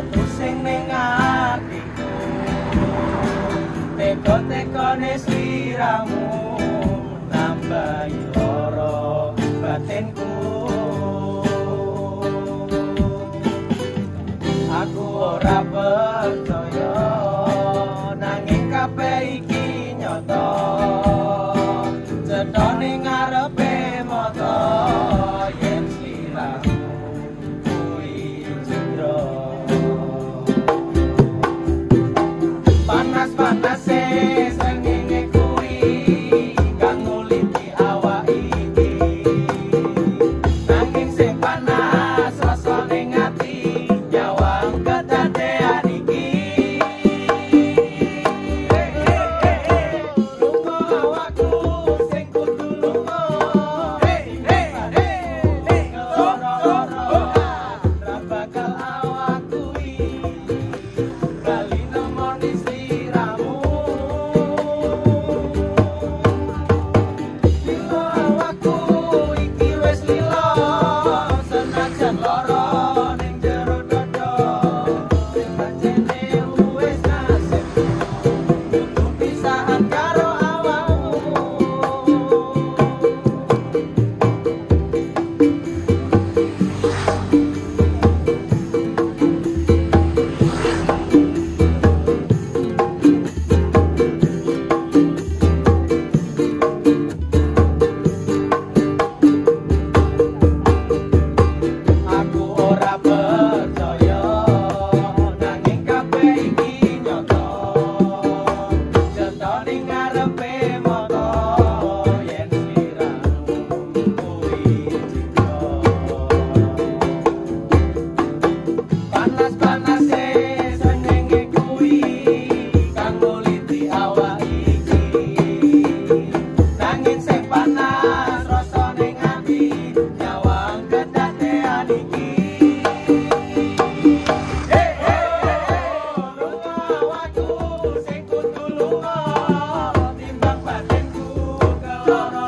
aku sing ning atiku. Teko tekone siramu nambahi loro batinku. Aku ora percaya nanging kabeh iki nyata. things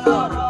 Oh,